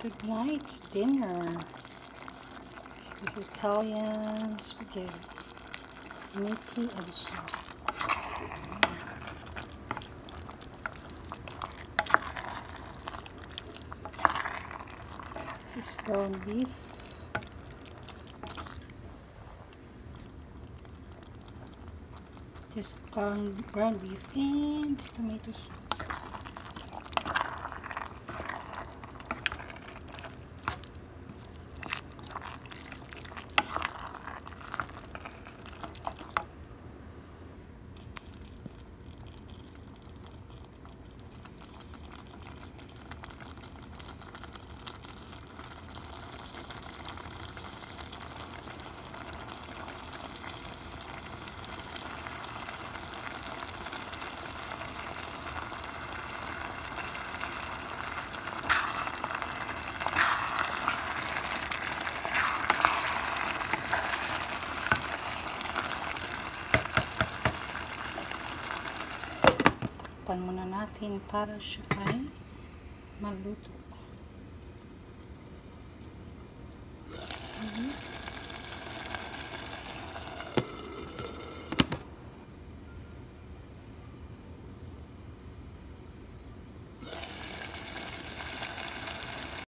Tonight's dinner is Italian spaghetti. Meaty and sauce. This is ground beef. Just ground, ground beef and tomato sauce. Pan muna natin para siya ay maluto.